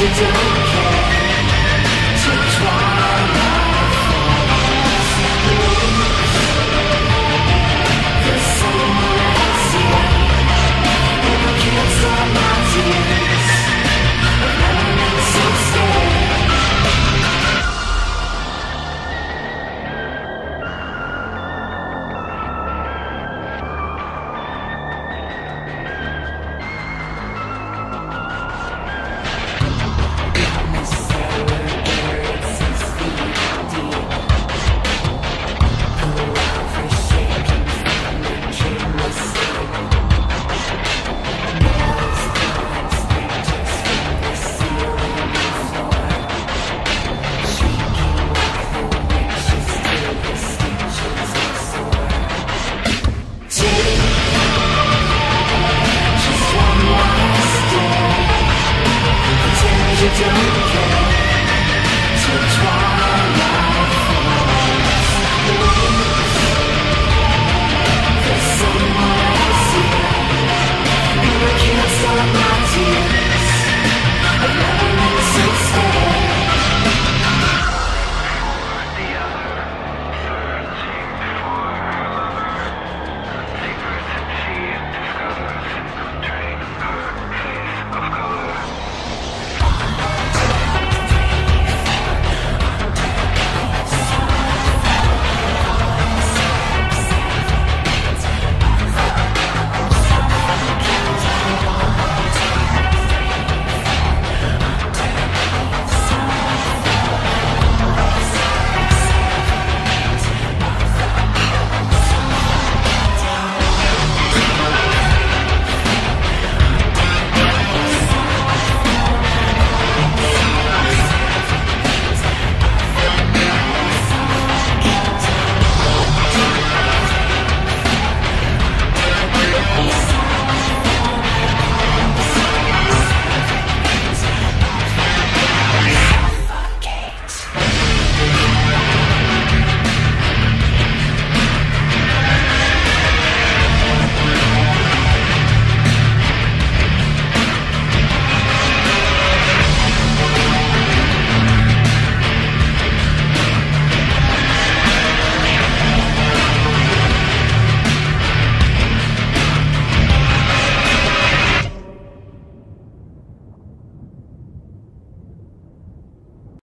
you do?